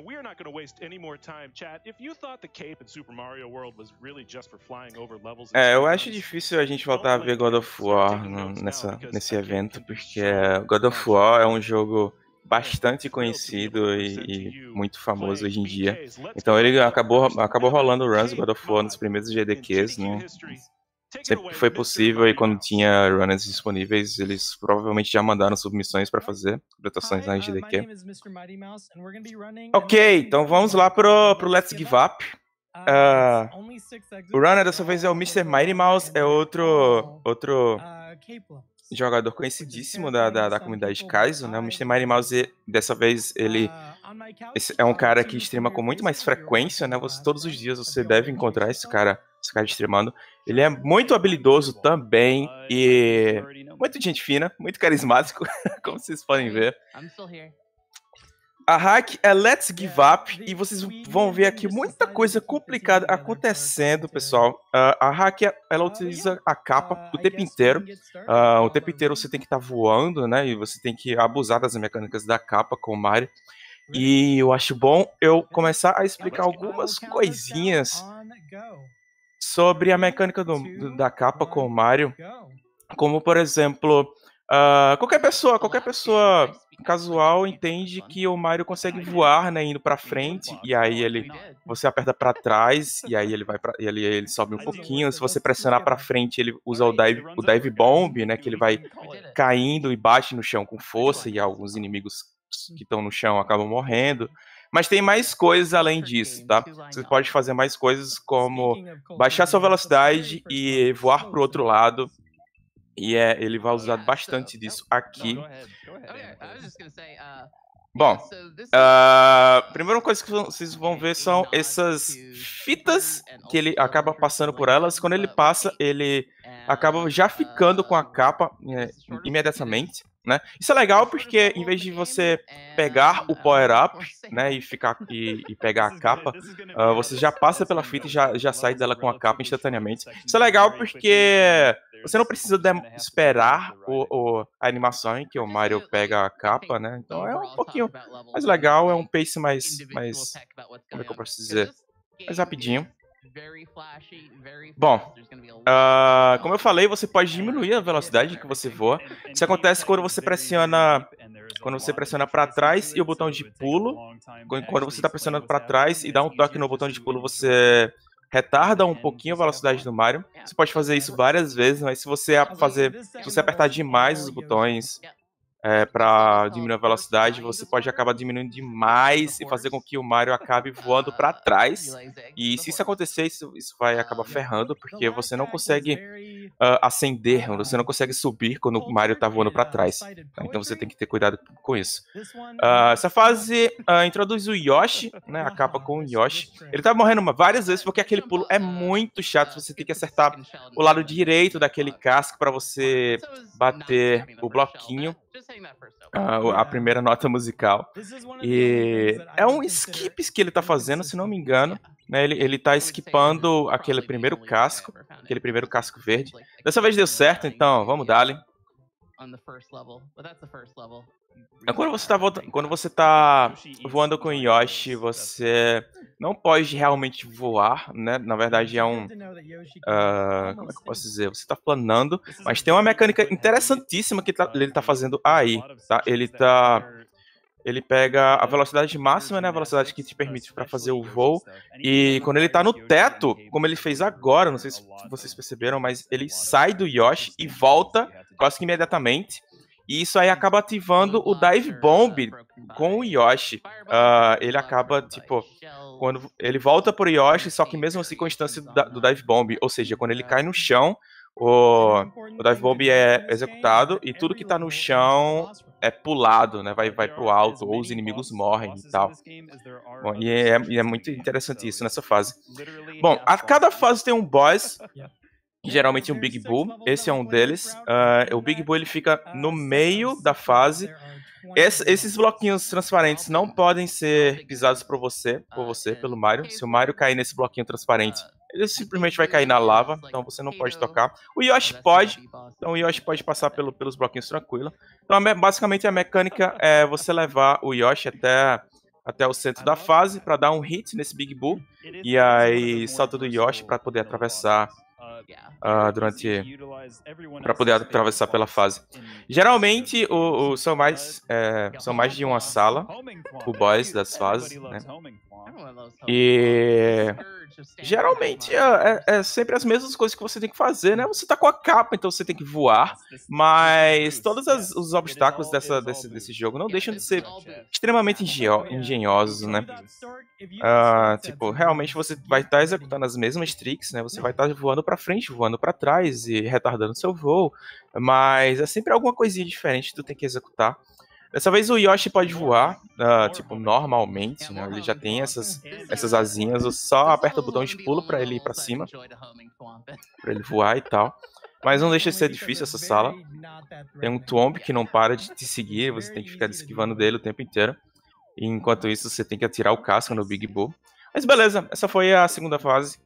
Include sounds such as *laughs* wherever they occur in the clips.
And we are not going to waste any more time, chat. If you thought the cape in Super Mario World was really just for flying over levels É, eu acho difícil a gente voltar a ver God of War no, nessa, nesse evento, porque God of War é um jogo bastante conhecido e, e, muito famoso hoje em dia. Então ele acabou, acabou rolando runs God of War nos primeiros GDQs, né? Sempre foi possível e quando tinha runners disponíveis, eles provavelmente já mandaram submissões para fazer completações na GDQ. Ok, então vamos lá pro, pro Let's Give Up. Uh, o runner dessa vez é o Mr. Mighty Mouse, é outro, outro jogador conhecidíssimo da, da, da comunidade Kaizo, né? O Mr. Mighty Mouse, dessa vez, ele é um cara que streama com muito mais frequência, né? Você, todos os dias você deve encontrar esse cara, esse cara streamando. Ele é muito habilidoso também e muito gente fina, muito carismático, *laughs* como vocês podem ver. A hack é Let's Give Up e vocês vão ver aqui muita coisa complicada acontecendo, pessoal. Uh, a hack ela utiliza a capa o tempo inteiro. Uh, o tempo inteiro você tem que estar tá voando, né? E você tem que abusar das mecânicas da capa com o Mario. E eu acho bom eu começar a explicar algumas coisinhas sobre a mecânica do, do, da capa com o Mario. Como, por exemplo, uh, qualquer pessoa, qualquer pessoa casual entende que o Mario consegue voar, né, indo para frente e aí ele você aperta para trás e aí ele vai para ele, ele sobe um pouquinho. Se você pressionar para frente, ele usa o dive o dive bomb, né, que ele vai caindo e bate no chão com força e alguns inimigos que estão no chão acabam morrendo. Mas tem mais coisas além disso, tá? Você pode fazer mais coisas como baixar sua velocidade e voar para o outro lado e é, ele vai usar bastante disso aqui. Bom, a uh, primeira coisa que vocês vão ver são essas fitas que ele acaba passando por elas. Quando ele passa, ele acaba já ficando com a capa é, imediatamente. Né? Isso é legal porque em vez de você pegar o power up né, e ficar e, e pegar a capa, uh, você já passa pela fita e já, já sai dela com a capa instantaneamente. Isso é legal porque você não precisa esperar o, o, a animação em que o Mario pega a capa, né? Então é um pouquinho mais legal, é um pace mais, mais como é que eu posso dizer, mais rapidinho. Bom, uh, como eu falei, você pode diminuir a velocidade que você voa. Isso acontece quando você pressiona quando você pressiona para trás e o botão de pulo. Quando você está pressionando para trás e dá um toque no botão de pulo, você retarda um pouquinho a velocidade do Mario. Você pode fazer isso várias vezes, mas se você fazer, se você apertar demais os botões é, para diminuir a velocidade, você pode acabar diminuindo demais e fazer com que o Mario acabe voando para trás. E se isso acontecer, isso, isso vai acabar ferrando, porque você não consegue uh, ascender, você não consegue subir quando o Mario está voando para trás. Tá? Então você tem que ter cuidado com isso. Uh, essa fase uh, *laughs* introduz o Yoshi, né, a capa com o Yoshi. Ele tá morrendo várias vezes porque aquele pulo é muito chato. Você tem que acertar o lado direito daquele casco para você bater o bloquinho a, a, primeira nota musical. E é um skips que ele tá fazendo, se não me engano. Né? Ele, ele tá skipando aquele primeiro casco, aquele primeiro casco verde. Dessa vez deu certo, então vamos dar-lhe. Quando você, tá quando você tá voando com Yoshi, você não pode realmente voar, né? Na verdade é um... Uh, como é que eu posso dizer? Você tá planando, mas tem uma mecânica interessantíssima que tá, ele tá fazendo aí, tá? Ele tá... Ele pega a velocidade máxima, né? A velocidade que te permite para fazer o voo. E quando ele tá no teto, como ele fez agora, não sei se vocês perceberam, mas ele sai do Yoshi e volta quase que imediatamente. E isso aí acaba ativando o Dive Bomb com o Yoshi. Uh, ele acaba, tipo, quando ele volta pro Yoshi, só que mesmo assim com a instância do, Dive Bomb. Ou seja, quando ele cai no chão, o, o Dive Bomb é executado e tudo que tá no chão é pulado, né? Vai, vai pro alto, ou os inimigos morrem e tal. Bom, e é, e é muito interessante isso nessa fase. Bom, a cada fase tem um boss geralmente um Big Bull. Esse é um deles. Uh, o Big Bull ele fica no meio da fase. esses bloquinhos transparentes não podem ser pisados por você, por você, pelo Mario. Se o Mario cair nesse bloquinho transparente, ele simplesmente vai cair na lava, então você não pode tocar. O Yoshi pode, então o Yoshi pode passar pelo, pelos bloquinhos tranquilo. Então, basicamente, a mecânica é você levar o Yoshi até até o centro da fase para dar um hit nesse Big Bull. E aí salta do Yoshi para poder atravessar uh, durante para poder atravessar pela fase. Geralmente o, o são mais é, são mais de uma sala o boss das fases, né? E geralmente é, é, é, sempre as mesmas coisas que você tem que fazer, né? Você tá com a capa, então você tem que voar, mas todos as, os obstáculos dessa, desse, desse jogo não deixam de ser extremamente engenhosos, né? Uh, tipo, realmente você vai estar tá executando as mesmas tricks, né? Você vai estar tá voando para frente, voando para trás e retardando seu voo, mas é sempre alguma coisinha diferente que tu tem que executar. Dessa vez o Yoshi pode voar, uh, tipo, normalmente, né? Ele já tem essas, essas asinhas, eu só aperta o botão de pulo para ele ir para cima, para ele voar e tal. Mas não deixa de ser difícil essa sala. Tem um Twomp que não para de te seguir, você tem que ficar esquivando dele o tempo inteiro. E enquanto isso, você tem que atirar o casco no Big Bull. Mas beleza, essa foi a segunda fase.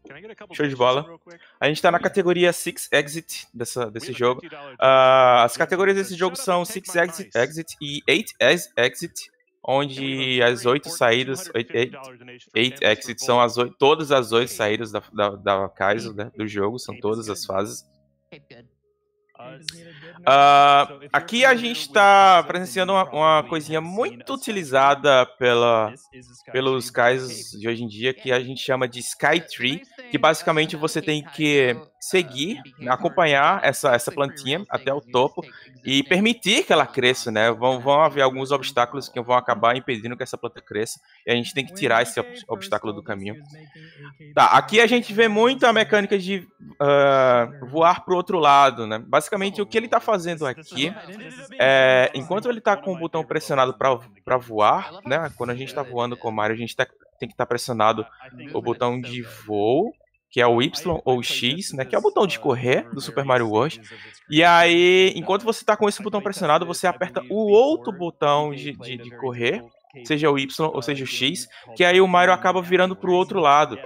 Show de bola. A gente tá na categoria Six Exit dessa, desse jogo. Uh, as categorias desse jogo são Six Exit, exit e Eight Exit, onde as oito saídas, eight, eight Exit são as oito, todas as oito saídas da, da, da Kaizo, né, do jogo, são todas as fases. Uh, aqui a gente está presenciando uma, uma, coisinha muito utilizada pela, pelos casos de hoje em dia, que a gente chama de Skytree, que basicamente você tem que seguir, acompanhar essa, essa plantinha até o topo e permitir que ela cresça, né? Vão, vão haver alguns obstáculos que vão acabar impedindo que essa planta cresça e a gente tem que tirar esse obstáculo do caminho. Tá, aqui a gente vê muito a mecânica de uh, voar para o outro lado, né? Basicamente o que ele está fazendo aqui é, enquanto ele está com o botão pressionado para voar, né? Quando a gente está voando com o Mario, a gente tá, tem que estar tá pressionado o botão de voo que é o Y ou X, né, que é o botão de correr do Super Mario World. E aí, enquanto você está com esse botão pressionado, você aperta o outro botão de, de, de, correr, seja o Y ou seja o X, que aí o Mario acaba virando para o outro lado.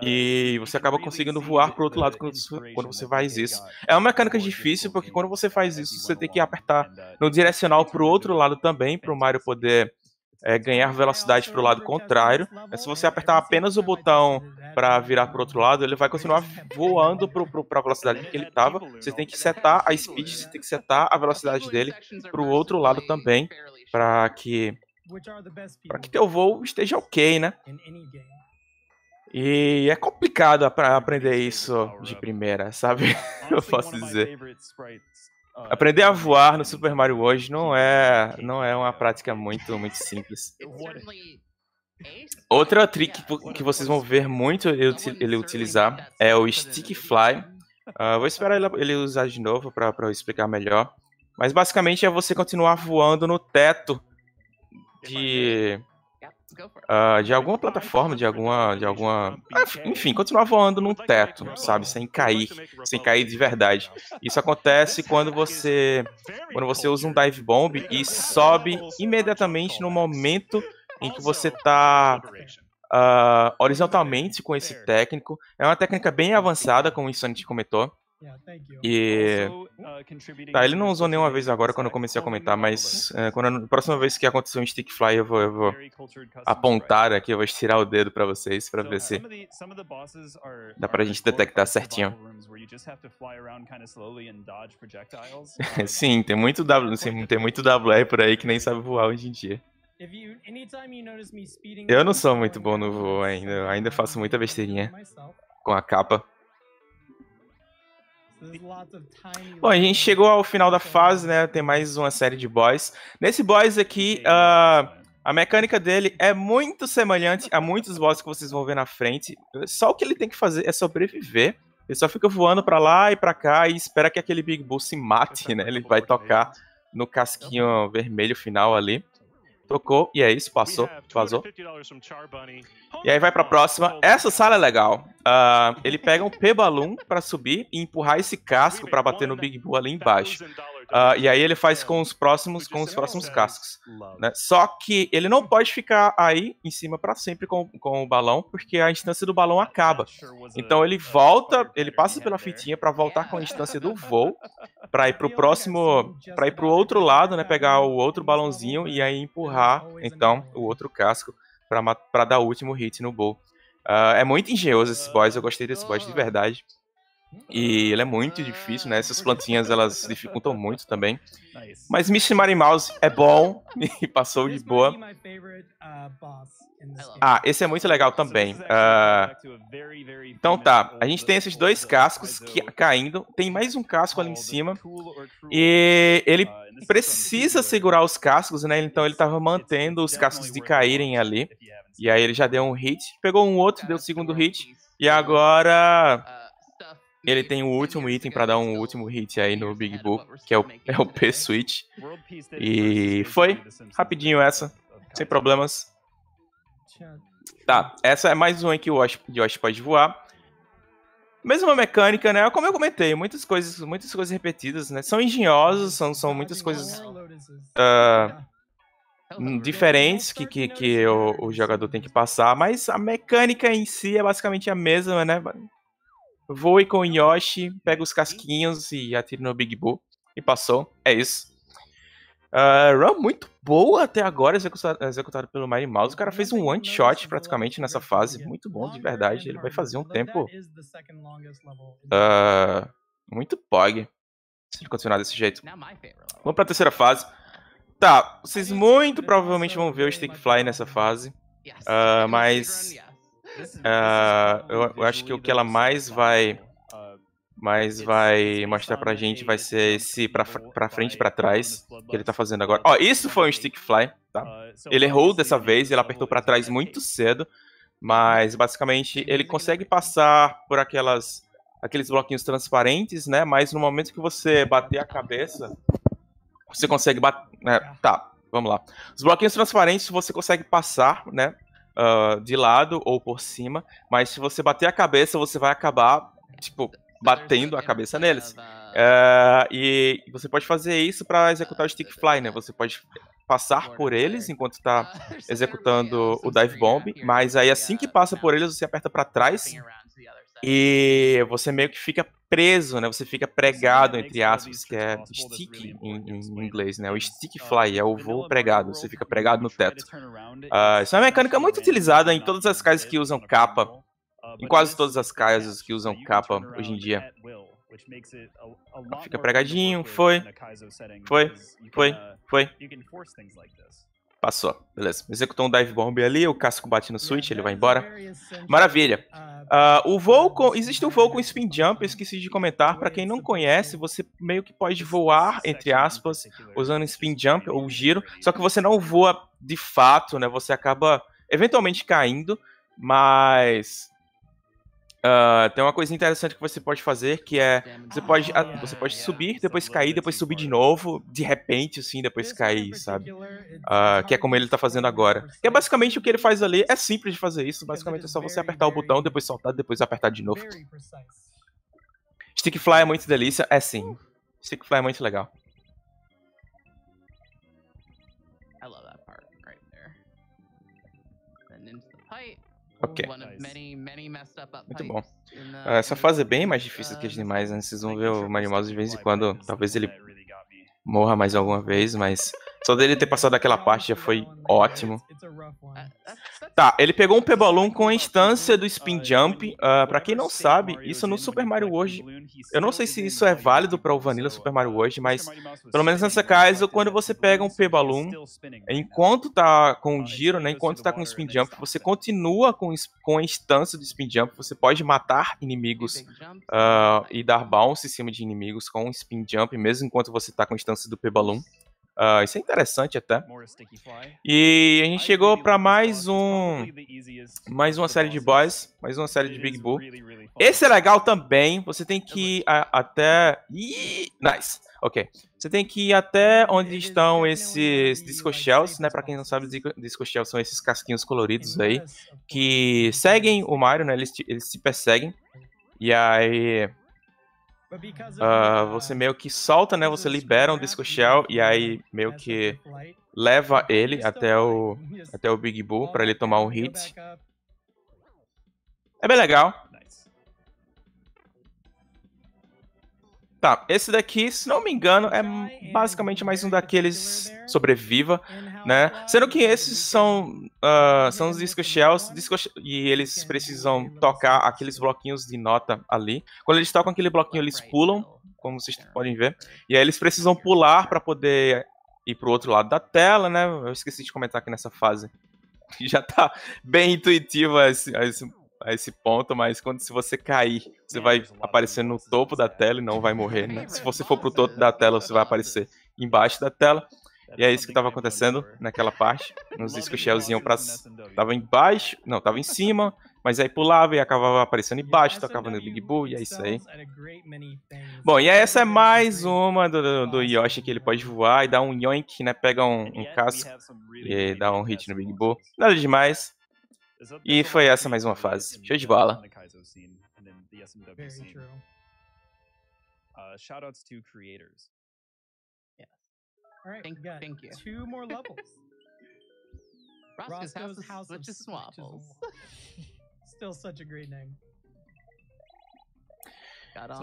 E você acaba conseguindo voar para o outro lado quando, você faz isso. É uma mecânica difícil, porque quando você faz isso, você tem que apertar no direcional para o outro lado também, para o Mario poder é, ganhar velocidade para o lado contrário. É, se você apertar apenas o botão para virar para o outro lado, ele vai continuar voando para a velocidade que ele estava. Você tem que setar a speed, você tem que setar a velocidade dele para o outro lado também, para que para que teu voo esteja ok, né? E é complicado aprender isso de primeira, sabe? *laughs* Eu posso dizer. Aprender a voar no Super Mario hoje não é, não é uma prática muito, muito simples. Outra trick que vocês vão ver muito ele, utilizar é o Stick Fly. Uh, vou esperar ele, ele, usar de novo para eu explicar melhor. Mas basicamente é você continuar voando no teto de, Uh, de alguma plataforma, de alguma, de alguma, enfim, continuar voando num teto, sabe, sem cair, sem cair de verdade. Isso. Acontece quando você, quando você usa um dive bomb e sobe imediatamente no momento em que você está uh, horizontalmente com esse técnico. É uma técnica bem avançada, como o Insanity comentou. E. Uh, tá, ele não usou nenhuma vez agora quando eu comecei a comentar, mas é, quando a próxima vez que acontecer um stick fly, eu vou, eu vou apontar aqui, eu vou estirar o dedo pra vocês pra ver se dá pra gente detectar certinho. *laughs* Sim, tem muito W, sim, tem muito WR por aí que nem sabe voar hoje em dia. Eu não sou muito bom no voo ainda, eu ainda faço muita besteirinha com a capa. Bom, a gente chegou ao final da fase, né? Tem mais uma série de boys. Nesse boys aqui, uh, a mecânica dele é muito semelhante a muitos boss que vocês vão ver na frente. Só o que ele tem que fazer é sobreviver. Ele só fica voando para lá e para cá e espera que aquele Big Bull se mate, né? Ele vai tocar no casquinho vermelho final ali. Tocou, e é isso, passou, vazou. E aí vai pra próxima. Essa sala é legal. Uh, ele pega um P-Balloon pra subir e empurrar esse casco pra bater no Big Bull ali embaixo. Uh, e aí ele faz com os próximos, com os próximos cascos. Né? Só que ele não pode ficar aí em cima para sempre com, com o balão, porque a instância do balão acaba. Então ele volta, ele passa pela fitinha para voltar com a instância do voo, *laughs* para ir pro próximo, para ir pro outro lado, né? Pegar o outro balãozinho e aí empurrar então o outro casco para dar o último hit no bowl. Uh, é muito engenhoso esse boss, eu gostei desse boss de verdade. E ele é muito difícil, né? Essas plantinhas elas dificultam muito também. Mas Misty Mary Mouse é bom *laughs* e passou de boa. Ah, esse é muito legal também. Uh, então tá, a gente tem esses dois cascos que, caindo. Tem mais um casco ali em cima. E ele precisa segurar os cascos, né? Então ele tava mantendo os cascos de caírem ali. E aí ele já deu um hit. Pegou um outro, deu o segundo hit. E agora ele tem o último item para dar um último hit aí no Big Book, que é o, é o P-Switch. E foi rapidinho essa, sem problemas. Tá, essa é mais uma que o Yoshi pode voar. Mesma mecânica, né? Como eu comentei, muitas coisas, muitas coisas repetidas, né? São engenhosas, são, são muitas coisas uh, diferentes que, que, que o, o jogador tem que passar, mas a mecânica em si é basicamente a mesma, né? Voe com o Yoshi, pega os casquinhos e atira no Big Boo. E passou. É isso. Uh, run muito boa até agora, executado, executado pelo Mighty Mouse. O cara fez um one shot praticamente nessa fase. Muito bom, de verdade. Ele vai fazer um tempo. Uh, muito pog. Se ele continuar desse jeito. Vamos pra terceira fase. Tá, vocês muito provavelmente vão ver o Stick Fly nessa fase. Uh, mas Uh, eu, eu, acho que o que ela mais vai mais vai mostrar pra gente vai ser esse pra, pra frente e pra trás que ele tá fazendo agora. Ó, isso foi um stick fly, tá? Ele errou dessa vez, ele apertou pra trás muito cedo, mas basicamente ele consegue passar por aquelas aqueles bloquinhos transparentes, né? Mas no momento que você bater a cabeça, você consegue bater... Né? Tá, vamos lá. Os bloquinhos transparentes você consegue passar, né? Uh, de lado ou por cima, mas se você bater a cabeça, você vai acabar, tipo, batendo a cabeça neles. Uh, e você pode fazer isso para executar o stick fly, né? Você pode passar por eles enquanto *laughs* está executando o dive bomb, mas aí assim que passa por eles, você aperta para trás e você meio que fica preso, né? Você fica pregado, entre aspas, que é stick em, em, inglês, né? O stick fly é o voo pregado, você fica pregado no teto. Uh, isso é uma mecânica muito utilizada em todas as casas que usam capa, em quase todas as casas que usam capa hoje em dia. Fica pregadinho, foi, foi, foi, foi. Passou, beleza. Executou um dive bomb ali, o casco bate no switch, ele vai embora. Maravilha. Uh, o voo com, existe um voo com spin jump, eu esqueci de comentar. Para quem não conhece, você meio que pode voar, entre aspas, usando spin jump ou giro. Só que você não voa de fato, né? Você acaba eventualmente caindo, mas Uh, tem uma coisa interessante que você pode fazer que é você pode você pode subir depois cair depois subir de novo de repente assim depois cair sabe? uh, que é como ele está fazendo agora. que é basicamente o que ele faz ali é simples de fazer isso basicamente é só você apertar o botão depois soltar depois apertar de novo. stick fly é muito delícia é sim. Stick fly é muito legal Ok. Muito bom. Ah, essa fase é bem mais difícil que as demais, né? Vocês vão ver o Mario Mouse de vez em quando. Talvez ele morra mais alguma vez, mas só dele ter passado aquela parte já foi ótimo. Tá, ele pegou um P-Balloon com a instância do Spin Jump. Uh, pra quem não sabe, isso no Super Mario World... Eu não sei se isso é válido para o Vanilla Super Mario World, mas pelo menos nessa casa, quando você pega um P-Balloon, enquanto tá com o giro, né, enquanto tá com o Spin Jump, você continua com, com a instância do Spin Jump, você pode matar inimigos uh, e dar bounce em cima de inimigos com o Spin Jump, mesmo enquanto você tá com a instância do P-Balloon. Uh, isso é interessante até. E a gente chegou para mais um, mais uma série de boys, mais uma série de Big Bull. Esse é legal também. Você tem que ir a, até, Ih, nice. Ok. Você tem que ir até onde estão esses disco shells, né? Para quem não sabe, disco shells são esses casquinhos coloridos aí que seguem o Mario, né? Eles te, eles se perseguem. E aí uh, você meio que solta, né? Você libera um Disco Shell e aí meio que leva ele até o, até o Big Bull para ele tomar um hit. É bem legal. Tá, esse daqui, se não me engano, é basicamente mais um daqueles sobreviva, né? Sendo que esses são, uh, são os disco shells, disco, e eles precisam tocar aqueles bloquinhos de nota ali. Quando eles tocam aquele bloquinho, eles pulam, como vocês podem ver. E aí eles precisam pular para poder ir pro outro lado da tela, né? Eu esqueci de comentar aqui nessa fase. *laughs* Já tá bem intuitivo esse, esse a esse ponto, mas quando se você cair, você vai aparecer no topo da tela e não vai morrer, né? Se você for pro topo da tela, você vai aparecer embaixo da tela. E é isso que estava acontecendo naquela parte. Nos discos shells iam pra... Tava embaixo, não, tava em cima, mas aí pulava e acabava aparecendo embaixo, tocava no Big Bull, e é isso aí. Bom, e essa é mais uma do, do Yoshi que ele pode voar e dar um yoink, né? Pega um, um casco e dá um hit no Big Bull. Nada demais. E foi essa mais uma fase. Show de bola. Uh, shoutouts to creators. Yes. All right, thank, we got thank you. two more levels. *laughs* Roscoe's, Roscoe's House, House of Swabbles. *laughs* Still such a great name.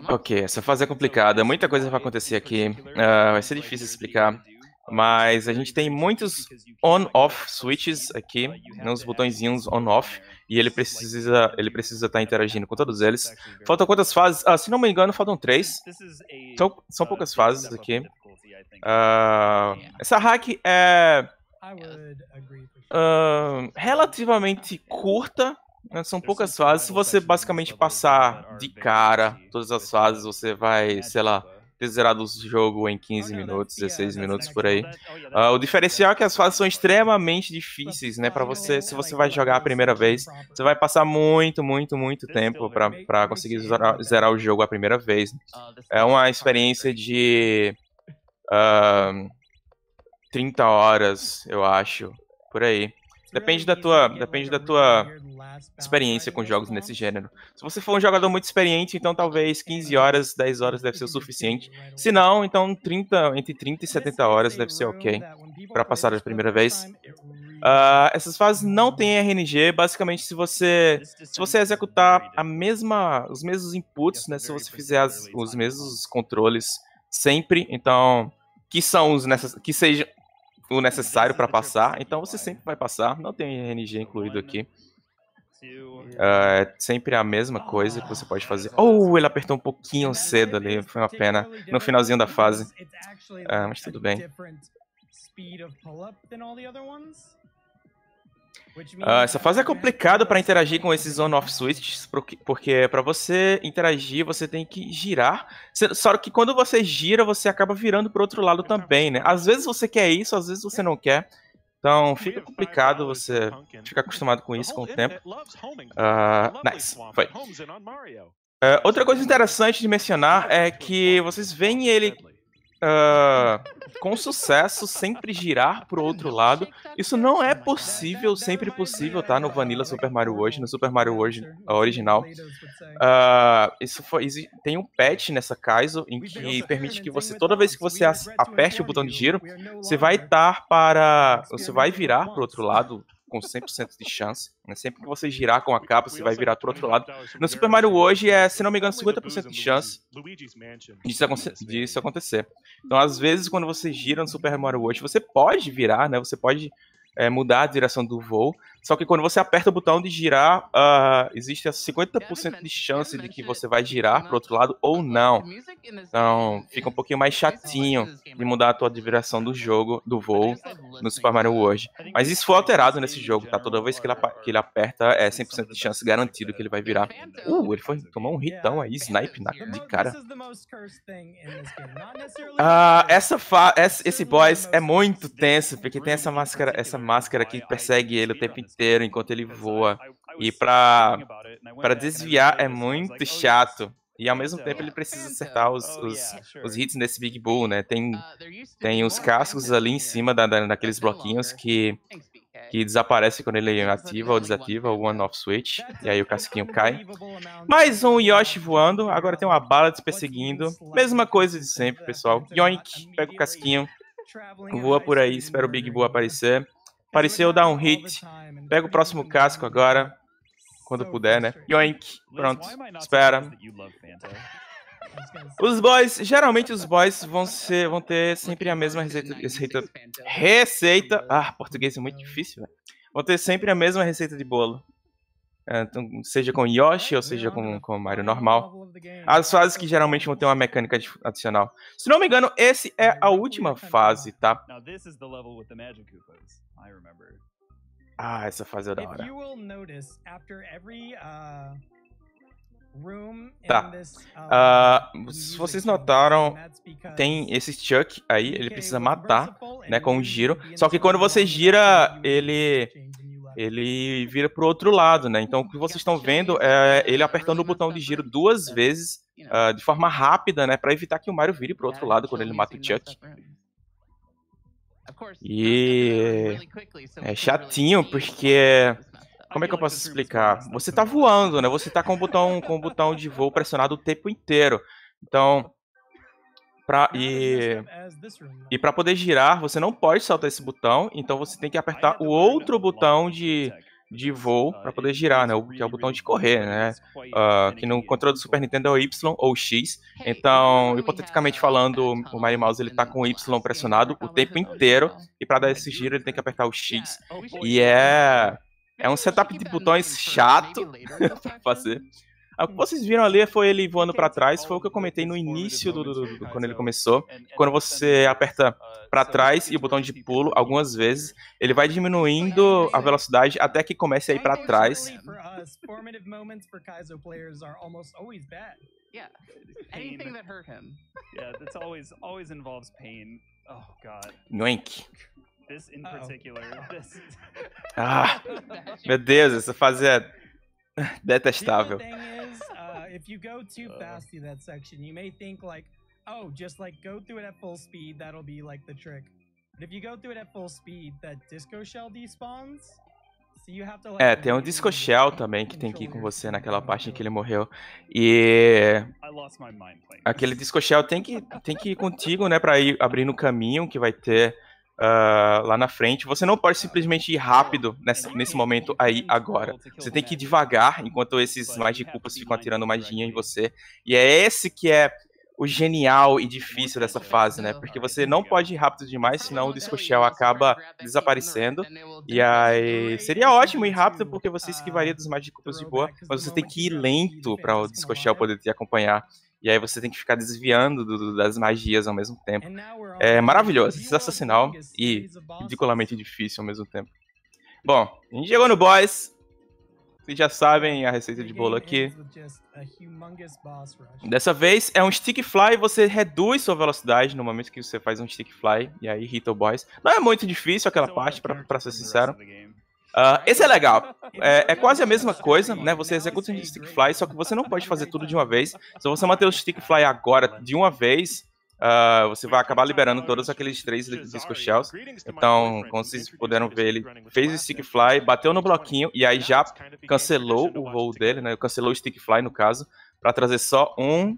Ok, essa fase é complicada, muita coisa vai acontecer aqui, uh, vai ser difícil explicar. Mas a gente tem muitos on-off switches aqui, nos botõezinhos on-off, e ele precisa ele precisa estar tá interagindo com todos eles. Faltam quantas fases? Ah, se não me engano, faltam três. São, são poucas fases aqui. Uh, essa hack é uh, relativamente curta, né? são poucas fases. Se você basicamente passar de cara todas as fases, você vai, sei lá, ter zerado o jogo em 15 minutos, 16 minutos por aí. Uh, o diferencial é que as fases são extremamente difíceis, né? Para você, se você vai jogar a primeira vez, você vai passar muito, muito, muito tempo para conseguir zerar, zerar, o jogo a primeira vez. É uma experiência de uh, 30 horas, eu acho, por aí. Depende da tua, depende da tua experiência com jogos nesse gênero. Se você for um jogador muito experiente, então talvez 15 horas, 10 horas deve ser o suficiente. Se não, então 30, entre 30 e 70 horas deve ser ok para passar a primeira vez. Uh, essas fases não têm RNG, basicamente se você se você executar a mesma os mesmos inputs, né, se você fizer as, os mesmos controles sempre, então que são os necess, que seja o necessário para passar, então você sempre vai passar, não tem RNG incluído aqui. É sempre a mesma coisa que você pode fazer. Oh, ele apertou um pouquinho cedo ali, foi uma pena. No finalzinho da fase. Uh, mas tudo bem. Uh, essa fase é complicada para interagir com esses on-off switches, porque para você interagir você tem que girar. Só que quando você gira, você acaba virando para outro lado também, né? Às vezes você quer isso, às vezes você não quer. Então fica complicado você ficar acostumado com isso com o tempo. Uh, nice, foi. Uh, outra coisa interessante de mencionar é que vocês veem ele uh, com sucesso sempre girar pro outro lado. Isso não é possível, sempre possível, tá? No Vanilla Super Mario World, no Super Mario World original. Uh, isso foi, tem um patch nessa Kaizo em que permite que você, toda vez que você aperte o botão de giro, você vai estar para. Você vai virar pro outro lado com 100% de chance. Né? Sempre que você girar com a capa, você vai virar pro outro lado. No Super Mario hoje é, se não me engano, 50% de chance disso, disso acontecer. Então, às vezes, quando você gira no Super Mario hoje, você pode virar, né? Você pode é, mudar a direção do voo. Só que quando você aperta o botão de girar, uh, existe 50% de chance de que você vai girar para o outro lado ou não. Então fica um pouquinho mais chatinho de mudar a tua direção do jogo, do voo, no Super Mario World. Mas isso foi alterado nesse jogo, tá? Toda vez que ele, que ele aperta, é 100% de chance garantido que ele vai virar. Uh, ele foi tomou um hitão aí, snipe na, de cara. Uh, essa esse boss é muito tenso, porque tem essa máscara, essa máscara que persegue ele o tempo inteiro enquanto ele voa. E pra, pra desviar é muito chato. E ao mesmo tempo ele precisa acertar os, os, os hits nesse Big Bull, né? Tem, tem os cascos ali em cima da, da, daqueles bloquinhos que que desaparece quando ele ativa ou desativa o One Off Switch, e aí o casquinho cai. Mais um Yoshi voando, agora tem uma bala te perseguindo, mesma coisa de sempre, pessoal. Yoink, pega o casquinho, voa por aí, espera o Big Boo aparecer. Apareceu, dá um hit, pega o próximo casco agora, quando puder, né? Yoink, pronto, espera. Os boys, geralmente os boys vão ser, vão ter sempre a mesma receita, receita, receita, ah, português é muito difícil, né? Vão ter sempre a mesma receita de bolo. É, então, seja com Yoshi ou seja com, com Mario normal. As fases que geralmente vão ter uma mecânica adicional. Se não me engano, esse é a última fase, tá? Ah, essa fase é da hora. Tá. Uh, se vocês notaram, tem esse Chuck aí, ele precisa matar, né, com o giro. Só que quando você gira, ele ele vira pro outro lado, né? Então o que vocês estão vendo é ele apertando o botão de giro duas vezes uh, de forma rápida, né, para evitar que o Mario vire pro outro lado quando ele mata o Chuck. E é chatinho porque como é que eu posso explicar? Você tá voando, né? Você tá com o botão, com o botão de voo pressionado o tempo inteiro. Então, pra, e, e para poder girar, você não pode saltar esse botão, então você tem que apertar o outro botão de, de voo para poder girar, né? O, que é o botão de correr, né? Uh, que no controle do Super Nintendo é o Y ou X. Então, hipoteticamente falando, o Mario Mouse ele tá com o Y pressionado o tempo inteiro e para dar esse giro ele tem que apertar o X. E é é um setup de botões chato *laughs* pra fazer. O que vocês viram ali foi ele voando para trás, foi o que eu comentei no início do, do, do, quando ele começou. Quando você aperta para trás e o botão de pulo algumas vezes, ele vai diminuindo a velocidade até que comece a ir para trás. Yeah, *laughs* anything that hurt him. Yeah, that's always always involves pain. Oh god. This in particular. This... Ah, meu Deus, essa fase é *laughs* detestável. Uh, if you go too uh. fast through that section, you may think like, oh, just like go through it at full speed, that'll be like the trick. But if you go through it at full speed, that disco shell despawns. É, tem um Disco Shell também que tem que ir com você naquela parte em que ele morreu. E aquele Disco Shell tem que, tem que ir contigo, né, pra ir abrindo o caminho que vai ter uh, lá na frente. Você não pode simplesmente ir rápido nesse, momento aí, agora. Você tem que ir devagar, enquanto esses mais de culpas ficam atirando magia em você. E é esse que é o genial e difícil dessa fase, né? Porque você não pode ir rápido demais, senão o Disco Shell acaba desaparecendo. E aí seria ótimo ir rápido porque você esquivaria dos Magicupas de boa, mas você tem que ir lento para o Disco Shell poder te acompanhar. E aí você tem que ficar desviando do, das magias ao mesmo tempo. É maravilhoso, sensacional e ridiculamente difícil ao mesmo tempo. Bom, a gente chegou no boss. Vocês já sabem a receita de bolo aqui. Dessa vez é um stick fly, você reduz sua velocidade no momento que você faz um stick fly e aí irrita o boss. Não é muito difícil aquela parte, pra, pra ser sincero. Uh, esse é legal. *laughs* É, é, quase a mesma coisa, né? Você executa um stick fly, só que você não pode fazer tudo de uma vez. Se você manter o stick fly agora de uma vez, uh, você vai acabar liberando todos aqueles três disco shells. Então, como vocês puderam ver, ele fez o stick fly, bateu no bloquinho e aí já cancelou o voo dele, né? Cancelou o stick fly no caso, para trazer só um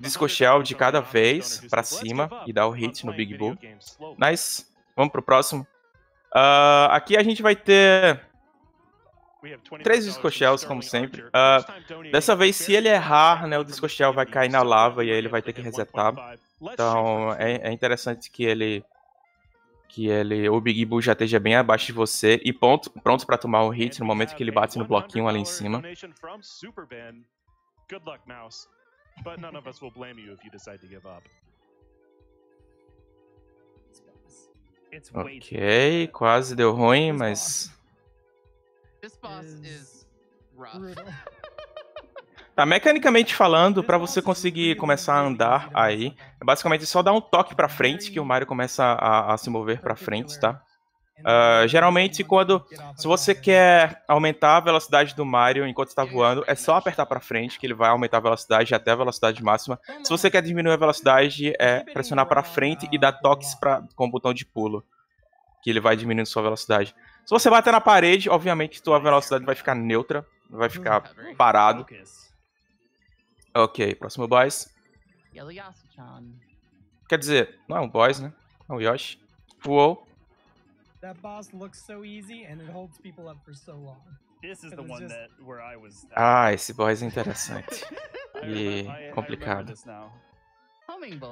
disco shell de cada vez para cima e dar o hit no Big Bull. Nice. Vamos pro próximo. Uh, aqui a gente vai ter três Disco Shells, como sempre. Uh, dessa vez, se ele errar, né, o Disco Shell vai cair na lava e aí ele vai ter que resetar. Então, é, é interessante que ele que ele, o Big Bull já esteja bem abaixo de você e pronto, pronto para tomar o hit no momento que ele bate no bloquinho ali em cima. Ok, quase deu ruim, mas. *laughs* Tá, mecanicamente falando, para você conseguir começar a andar aí, é basicamente só dar um toque para frente que o Mario começa a, a se mover para frente, tá? Uh, geralmente, quando se você quer aumentar a velocidade do Mario enquanto está voando, é só apertar para frente que ele vai aumentar a velocidade até a velocidade máxima. Se você quer diminuir a velocidade, é pressionar para frente e dar toques pra, com o botão de pulo. que ele vai diminuindo sua velocidade. Se você bater na parede, obviamente sua velocidade vai ficar neutra, vai ficar parado. Ok, próximo boss. Quer dizer, não é um boss, né? É um Yoshi. Uou. That boss looks so easy and it holds people up for so long. Ah, esse boss é interessante. *laughs* e complicado.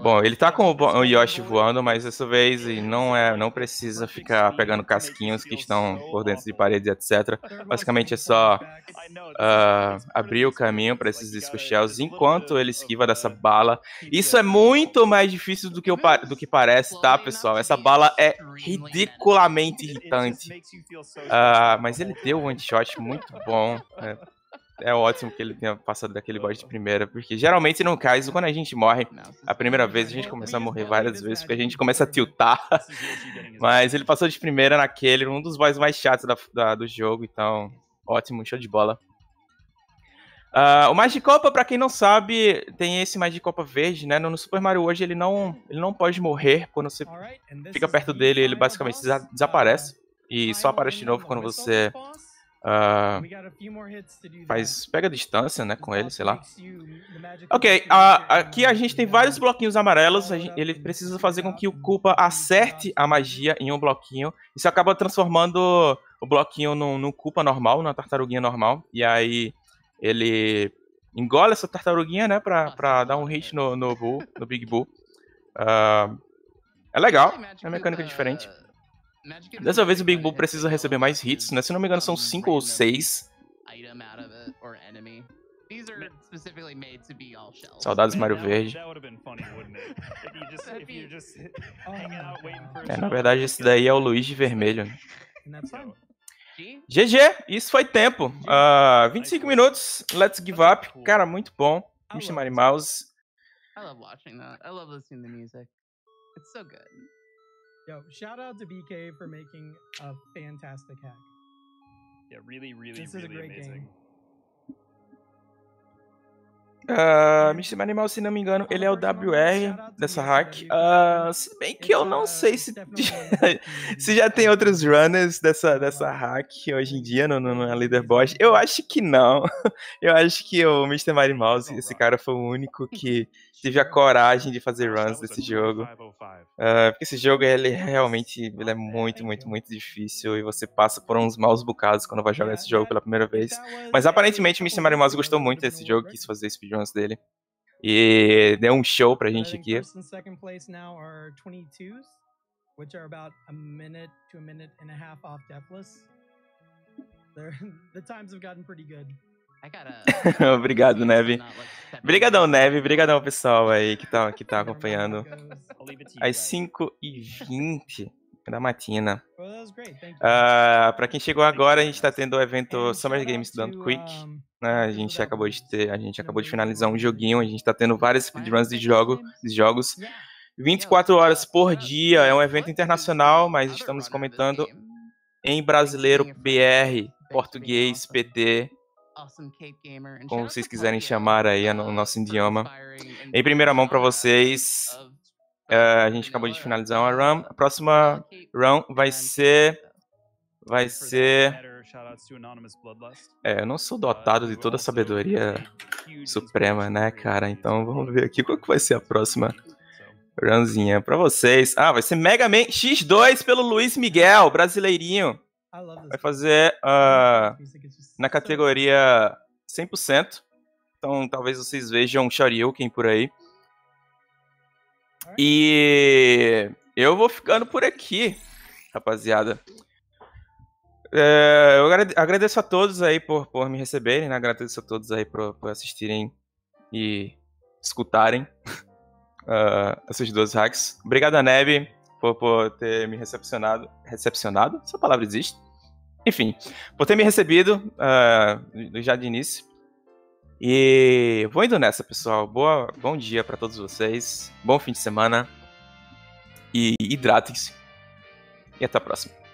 Bom, ele tá com o Yoshi voando, mas dessa vez não é, não precisa ficar pegando casquinhos que estão por dentro de paredes, etc. Basicamente é só uh, abrir o caminho para esses discos shells enquanto ele esquiva dessa bala. Isso é muito mais difícil do que, o, do que parece, tá, pessoal? Essa bala é ridiculamente irritante. Uh, mas ele deu um one-shot muito bom. É é ótimo que ele tenha passado daquele boss de primeira, porque geralmente no caso, quando a gente morre a primeira vez, a gente começa a morrer várias vezes, porque a gente começa a tiltar. *laughs* *laughs* Mas ele passou de primeira naquele, um dos boys mais chatos da, da, do jogo, então ótimo, show de bola. Uh, o Magicopa, para quem não sabe, tem esse Magicopa verde, né? No Super Mario hoje ele não, ele não pode morrer quando você fica perto dele, ele basicamente desaparece e só aparece de novo quando você Uh, faz, pega distância, né, com ele, sei lá. Ok, uh, aqui a gente tem vários bloquinhos amarelos. Gente, ele precisa fazer com que o Koopa acerte a magia em um bloquinho. Isso acaba transformando o bloquinho num, num Koopa normal, numa tartaruguinha normal. E aí ele engole essa tartaruguinha, né, pra, pra dar um hit no, no, Bull, no Big Bull. Uh, é legal, é uma mecânica diferente. Dessa vez o Big Bull precisa receber mais hits, né? Se não me engano, são 5 ou 6. Saudades Mario Verde. É, na verdade, esse daí é o Luigi Vermelho. GG, isso foi tempo. Uh, ah, 25 minutos, let's give up. Cara, muito bom. Mr. Mighty Mouse. I love watching that. I love listening to music. It's so good. Yo, shout out to BK for making a fantastic hack. Yeah, really, really, this really is a great amazing. Game. Uh, Mr. Animal, se não me engano, ele é o WR dessa hack. Uh, se bem que eu não sei se, *laughs* se já tem outros runners dessa, dessa hack hoje em dia no, no, no leaderboard. Eu acho que não. *laughs* Eu acho que o Mr. Mighty Mouse, esse cara foi o único que tive a coragem de fazer runs desse jogo. Uh, porque esse jogo, ele realmente ele é muito, muito, muito difícil e você passa por uns maus bocados quando vai jogar esse jogo pela primeira vez. Mas aparentemente o Mr. Mario Mouse gostou muito desse jogo, quis fazer speedruns dele. E deu um show pra gente aqui. Which are about a minute to a minute and a half off deathless. *laughs* the times have gotten pretty good. *laughs* Obrigado, Neve. Obrigadão, Neve. Obrigadão, pessoal aí que tá, que tá acompanhando. Às 5h20 da matina. Uh, pra quem chegou agora, a gente tá tendo o evento Summer Games Done Quick. Né? A gente acabou de ter, a gente acabou de finalizar um joguinho, a gente tá tendo várias speedruns de, jogo, de jogos. 24 horas por dia, é um evento internacional, mas estamos comentando em brasileiro, BR, português, PT, como vocês quiserem chamar aí no nosso idioma. Em primeira mão para vocês, uh, a gente acabou de finalizar uma run. A próxima run vai ser, vai ser. É, eu não sou dotado de toda a sabedoria suprema, né, cara? Então vamos ver aqui qual que vai ser a próxima runzinha para vocês. Ah, vai ser Mega Man X2 pelo Luiz Miguel, brasileirinho. Vai fazer uh, na categoria 100%. Então talvez vocês vejam Shoryuken por aí. E eu vou ficando por aqui, rapaziada. É, eu agradeço a todos aí por, por me receberem, né? Agradeço a todos aí por, por assistirem e escutarem uh, *laughs* esses dois hacks. Obrigado, Neb, por, por ter me recepcionado. Recepcionado? Essa palavra existe? Enfim, por ter me recebido uh, já de início. E vou indo nessa, pessoal. Boa, bom dia para todos vocês. Bom fim de semana. E hidratem-se. E até a próxima.